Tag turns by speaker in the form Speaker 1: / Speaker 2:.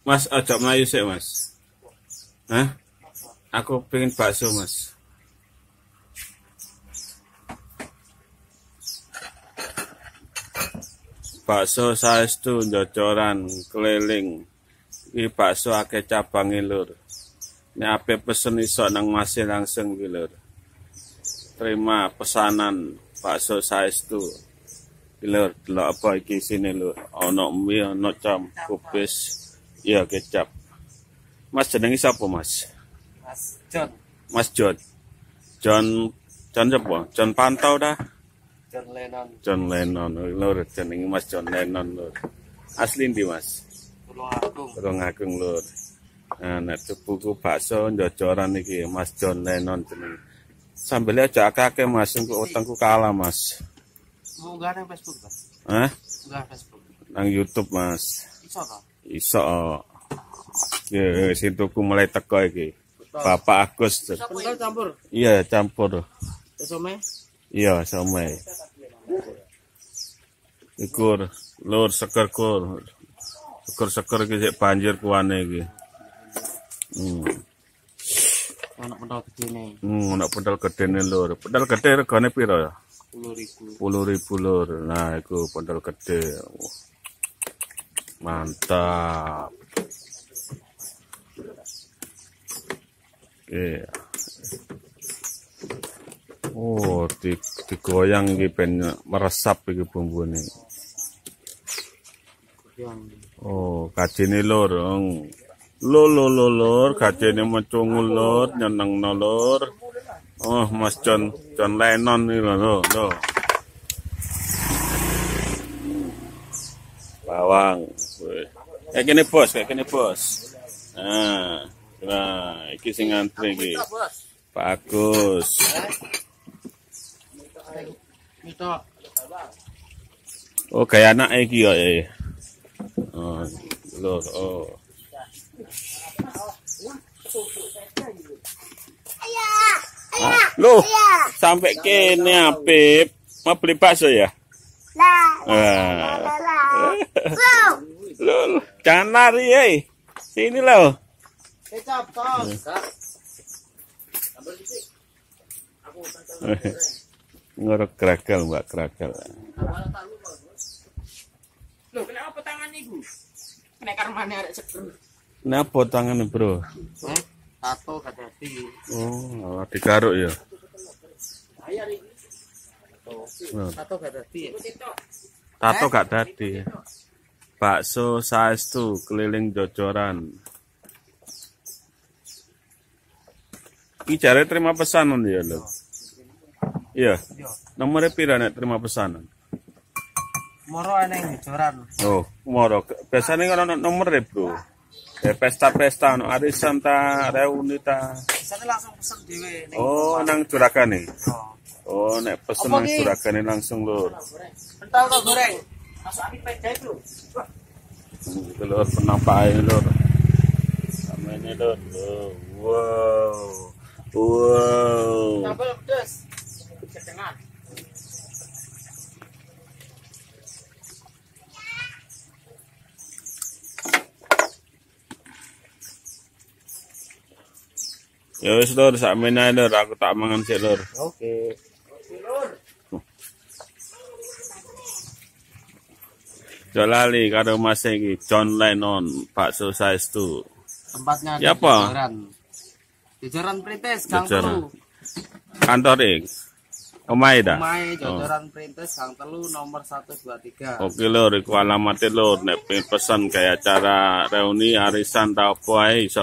Speaker 1: Mas, ojo melayu sih, Mas. Hah? Aku pengen bakso, Mas. Bakso saestu jocoran keliling. Iki bakso akeh cabange lur. Nek ape pesen iso nang masih langsung lur. Terima pesanan bakso. Iki lur, delok apa iki sini lur. Ono mie, ono cam, kubis, iya kecap. Mas jenenge sapa, Mas?
Speaker 2: Mas John,
Speaker 1: Mas John. John John apa? John Pantau dah.
Speaker 2: John Lennon,
Speaker 1: John Lennon lur jenenge Mas John Lennon lur. Asli ndi Mas?
Speaker 2: Tulung Agung.
Speaker 1: Kurang agung lur. Nah, nek buku bakso jocoran iki Mas John Lennon jenenge. Sambelnya aja akeh Mas, engko utangku kalah Mas.
Speaker 2: Mau ada Facebook, Mas?
Speaker 1: Hah?
Speaker 2: Nggak ada Facebook.
Speaker 1: Nang YouTube Mas.
Speaker 2: Iso toh?
Speaker 1: Iso. Ya, sing tuku mulai teko iki. Bapak Agus.
Speaker 2: Pentol campur.
Speaker 1: Iya, campur.
Speaker 2: Esome.
Speaker 1: Iya, sama. Ikur, lur seker kur. Seker-seker iki sik banjir kuwane iki. Hmm,
Speaker 2: Anak pentol gede nih.
Speaker 1: hmm ana pedal gedene lur. Pedal gede regane piro ya?
Speaker 2: Puluh ribu.
Speaker 1: 10.000 lur. Nah, iku pedal gede. Wah, Mantap. Iya. Oh, di, digoyang iki ben meresap bumbune.
Speaker 2: Yang
Speaker 1: Oh, kajene lur. ong. Lo lo lo lur, kajene mencungul lur, nyenengno lur. Oh, Mas John John Lennon iki lho, lho, lho. Bawang. Kayak gini bos, kayak gini bos. Nah, nah, iki sing antri iki.
Speaker 2: bos.
Speaker 1: Pak Agus.
Speaker 2: Mito.
Speaker 1: Oh, kayak anak iki ya. Oh, lur, oh. Ah, Loh, sampai kene Apip. Mau beli bakso ya? Ah. Loh, jangan lari, eh. Sini loh.
Speaker 2: Kecap tos.
Speaker 1: Ngorok kerakel, Mbak, kerakel.
Speaker 2: Loh, kenapa tangan iku? Nek karmane arek seger.
Speaker 1: Napa tangannya, Bro?
Speaker 2: Eh, tato gak dadi.
Speaker 1: Oh, alah digaruk ya.
Speaker 2: Ayar iki.
Speaker 1: Hmm.
Speaker 2: Tato gak dadi.
Speaker 1: Tato gak dadi. Bakso saestu keliling jocoran. Iki jare terima pesanan ya lho. Iya.
Speaker 2: Yo.
Speaker 1: Nomornya pira nek terima pesanan?
Speaker 2: Moro eneng joran.
Speaker 1: Oh, moro. Biasanya kan ono nomor ya, Bro. Ya pesta-pesta ono arisan ta, reuni ta.
Speaker 2: Bisa langsung pesen dhewe ning.
Speaker 1: Oh, nang curagane.
Speaker 2: Oh.
Speaker 1: Oh, nek pesen nang curagane langsung lur.
Speaker 2: Pentol kok goreng. Masuk api peda itu.
Speaker 1: Itu lur penampakan lur. Sama ini lur. Lur. Wow. Wow.
Speaker 2: Sambal pedes. Kedengan.
Speaker 1: Ya wis lur, sakmene ae lur, aku tak mangan sik lur.
Speaker 2: Oke.
Speaker 1: Jo lali karo Mas iki John Lennon, bakso saestu.
Speaker 2: Tempatnya
Speaker 1: Ya,
Speaker 2: di
Speaker 1: apa?
Speaker 2: Jajaran. Jajaran Printes Gang. Telu.
Speaker 1: Kantor iki. Omahe dah.
Speaker 2: Omahe Jajaran Printes Gang Telu nomor 123.
Speaker 1: Oke lur, iku alamatnya lur. Nek pesan kayak acara reuni arisan ta apa ae iso.